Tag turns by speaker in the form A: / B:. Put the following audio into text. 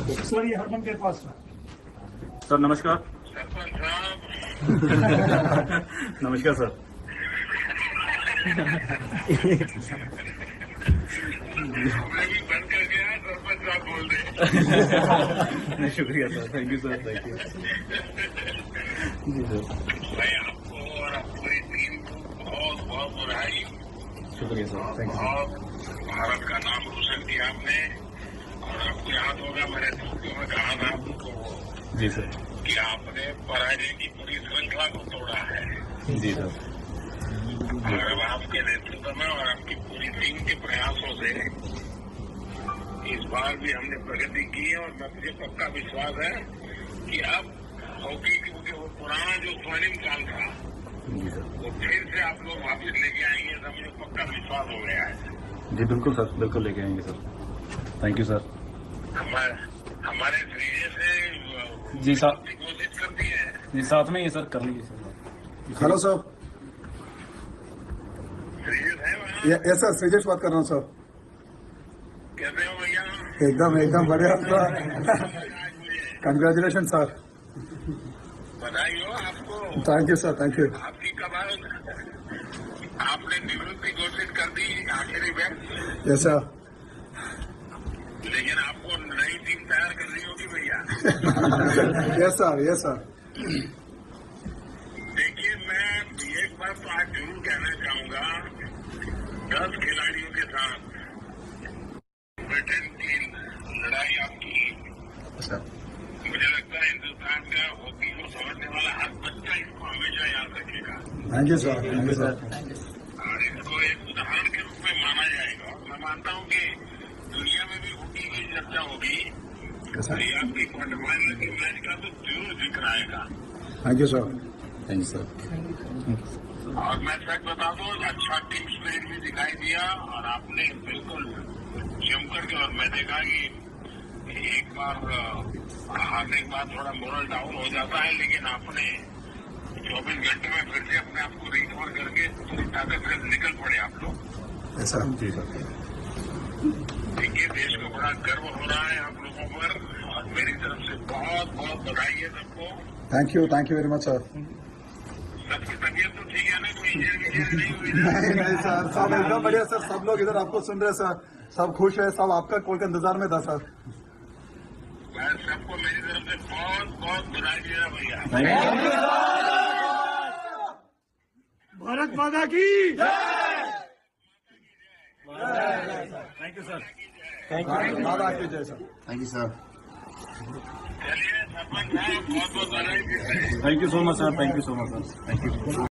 A: Sir ये हरमन के पास
B: sir नमस्कार। नमस्कार सर। नहीं शुक्रिया sir. Thank you sir thank you ji sir.
C: मैं आपको और पूरी टीम को बहुत बहुत बधाई
B: शुक्रिया सर थैंक यू
C: भारत का नाम रोशन किया आपने। याद होगा मैंने टोक्यो में कहा था आपको
B: जी सर।
C: कि आपने पराजय की पूरी श्रृंखला को तोड़ा है।
B: जी सर।
C: और अब आपके नेतृत्व में और आपकी पूरी टीम के प्रयासों से इस बार भी हमने प्रगति की है और मुझे पक्का विश्वास है कि अब हॉकी क्योंकि वो पुराना जो स्वर्णिम काल था
B: जी सर।
C: वो फिर से आप लोग वापिस लेके आएँगे ऐसा मुझे पक्का विश्वास हो गया है।
B: जी बिल्कुल सर बिल्कुल लेके आएँगे सर। थैंक यू सर
C: हमारे हमारे से
B: जी
C: हैं।
B: जी साथ में ही सर कर लीजिए सर।
D: Hello sir.
C: है
D: सर श्रीजेश बात कर रहा हूँ सर।
C: कैसे हो भैया?
D: एकदम एकदम बढ़िया
C: मुझे
D: कंग्रेचुलेशन सर
C: बधाई हो आपको।
D: Thank you sir thank you
C: आपकी कमाल। आपने निवृत्ति घोषित कर दी आखिरी व्यक्त
D: यस सर
C: लेकिन आपको नई टीम तैयार करनी होगी भैया
D: यस सर यस सर
C: देखिए मैं एक बात तो आज ज़रूर कहना चाहूँगा दस खिलाड़ियों के साथ। ब्रिटेन की लड़ाई आपकी। मुझे लगता है हिंदुस्तान का हॉकी को समझने वाला हर बच्चा इसको हमेशा याद रखेगा।
D: Thank you sir thank you sir
C: और इसको एक उदाहरण के रूप में माना जाएगा। मैं मानता हूँ कि दुनिया में भी हॉकी की चर्चा होगी।
D: Thank you sir
B: thank you sir
C: और मैं सच बता दूँ अच्छा टीम स्पिरिट भी दिखाई दिया और आपने बिल्कुल जमकर के और मैं देखा कि एक बार हारने के बाद थोड़ा मोरल डाउन हो जाता है लेकिन आपने 24 घंटे में फिर से अपने आप को रिकवर करके पूरी ताकत से निकल पड़े आप लोग।
D: यस सर
B: जी सर
C: देखिए देश को बड़ा गर्व हो रहा है आप लोगों पर। और मेरी तरफ़ से बहुत बहुत बधाई है सबको।
D: Thank you thank you very much sir
C: सबकी तबीयत तो ठीक है ना? कोई नहीं
D: नहीं नहीं सर सब एकदम बढ़िया सर सब लोग इधर आपको सुन रहे सर सब खुश है सब आपका कॉल के इंतज़ार में था सर
C: सबको मेरी तरफ़ से बहुत बहुत बधाई दे रहा भैया।
A: भारत माता की
B: थैंक यू सर
D: दादा आपकी जय सर
E: थैंक यू सर
C: चलिए सरपंच साहब बहुत बहुत बधाई देते हैं
B: थैंक यू